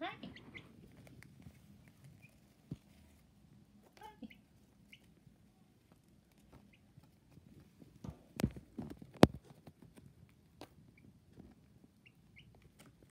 Hi.